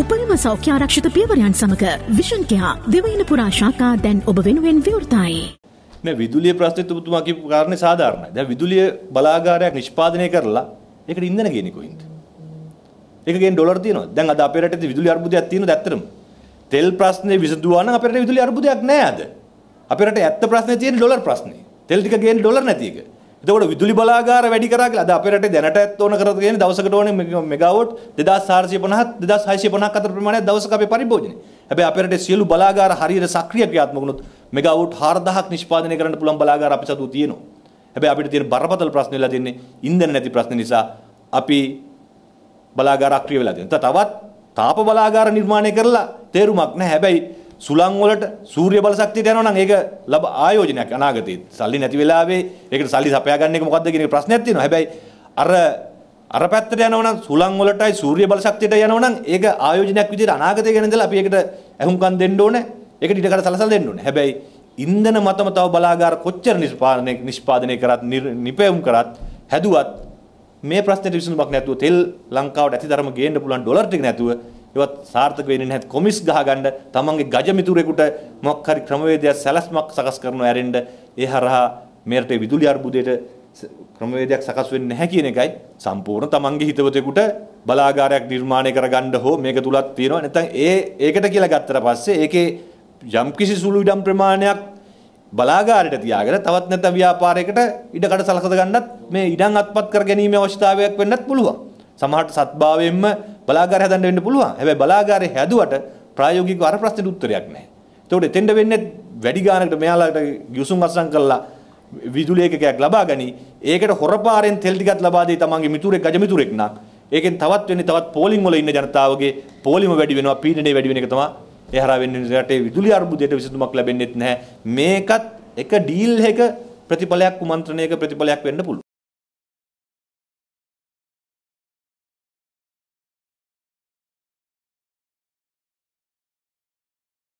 උපරිම සෞඛ්‍ය ආරක්ෂිත පියවරයන් සමග විෂන් කෙයා දෙවයින පුරා ශාකා දැන් ඔබ වෙනුවෙන් විවෘතයි. මේ විදුලිය ප්‍රශ්නෙත් ඔබතුමා කියපු කාරණේ සාධාරණයි. දැන් විදුලිය බලාගාරයක් නිෂ්පාදනය කරලා ඒකට ඉන්ධන ගේන්නේ කොයින්ද? ඒක ගේන ඩොලර් තියෙනවා. දැන් අද අපේ රටේ විදුලි අර්බුදයක් තියෙනවද ඇත්තටම? තෙල් ප්‍රශ්නේ විසඳුවා නම් අපේ රටේ විදුලි අර්බුදයක් නෑ අද. අපේ රටේ ඇත්ත ප්‍රශ්නේ තියෙන්නේ ඩොලර් ප්‍රශ්නේ. තෙල් ටික ගේන්නේ ඩොලර් නැති එක. එතකොට විදුලි බලාගාර වැඩි කරා කියලා අද අපේ රටේ දැනටත් ඕන කරලා තියෙන්නේ දවසකට ඕනේ මෙගාවොට් 2450 2650ක් අතර ප්‍රමාණයක් දවසක අපේ පරිභෝජනය. හැබැයි අපේ රටේ සියලු බලාගාර හරියට සක්‍රිය ක්‍රියාත්මක වුණොත් මෙගාවොට් 4000ක් නිෂ්පාදනය කරන්න පුළුවන් බලාගාර අපි සතුව තියෙනවා. හැබැයි අපිට තියෙන බරපතල ප්‍රශ්නේ වෙලා තියෙන්නේ ඉන්ධන නැති ප්‍රශ්න නිසා අපි බලාගාර අක්‍රිය වෙලා තියෙනවා. තවත් තාප බලාගාර නිර්මාණය කරලා තේරුමක් නැහැ. හැබැයි සුළං වලට සූර්ය බල ශක්තියට යනවා නම් ඒක ලබ ආයෝජනයක් අනාගතයේ. සල්ලි නැති වෙලාවේ ඒකට සල්ලි සපයා ගන්න එක මොකද්ද කියන එක ප්‍රශ්නයක් තියෙනවා. හැබැයි අර අර පැත්තට යනවා නම් සුළං වලටයි සූර්ය බල ශක්තියට යනවා නම් ඒක ආයෝජනයක් විදිහට අනාගතය ගැන ඉඳලා අපි ඒකට අහුම්කම් දෙන්න ඕනේ. ඒකට ඊටකට සලසලා දෙන්න ඕනේ. හැබැයි ඉන්ධන මතම තව බලාගාර කොච්චර නිෂ්පාදනය නිෂ්පාදනය කරත් නිපැයුම් කරත් හැදුවත් මේ ප්‍රශ්නෙට විසඳුමක් නැතුව තෙල් ලංකාවට ඇතිතරම ගේන්න පුළුවන් ඩොලර් ටික නැතුව ඒවත් සාර්ථක වෙන්නේ නැහැ කොමිස් ගහගන්න තමන්ගේ ගජ මිතුරෙකුට මොකක් හරි ක්‍රමවේදයක් සැලැස්මක් සකස් කරනව ඇරෙන්න ඒ හරහා මේ රටේ විදුලි අර්බුදයට ක්‍රමවේදයක් සකස් වෙන්නේ නැහැ කියන එකයි සම්පූර්ණ තමන්ගේ හිතවතෙකුට බලාගාරයක් නිර්මාණය කරගන්න හෝ මේක තුලක් තියෙනවා නැත්නම් ඒ ඒකට කියලා ගත්තට පස්සේ ඒකේ යම්කිසි සුළු ඉඩම් ප්‍රමාණයක් බලාගාරයට තියාගෙන තවත් නැත්නම් ව්‍යාපාරයකට ඉඩකඩ සලකද ගන්නත් මේ ඉඩම් අත්පත් කර ගැනීම අවශ්‍යතාවයක් වෙන්නත් පුළුවන්. සමහරට සත්භාවයෙන්ම බලාගාරය හදන්න වෙන්න පුළුවන්. හැබැයි බලාගාරය හැදුවට ප්‍රායෝගිකව අර ප්‍රශ්නෙට උත්තරයක් නැහැ. ඒතකොට එතෙන්ද වෙන්නේ වැඩි ගානකට මෙයාලට ගිවිසුම් අත්සන් කළා විදුලි ඒකකයක් ලබා ගනි. ඒකට හොරපාරෙන් තෙල් ටිකක් ලබා දෙයි තමන්ගේ මිතුරෙක් ගජ මිතුරෙක් නම් ඒකෙන් තවත් වෙන්නේ තවත් පෝලිං වල ඉන්න ජනතාවගේ පෝලිම වැඩි වෙනවා පීඩනය වැඩි වෙන එක තමයි ඒ හරහා වෙන්නේ රටේ විදුලි අර්බුදයට විසඳුමක් ලැබෙන්නේ නැහැ. මේකත් එක ඩීල් එක ප්‍රතිඵලයක් කුමන්ත්‍රණයක ප්‍රතිඵලයක් වෙන්න පුළුවන්.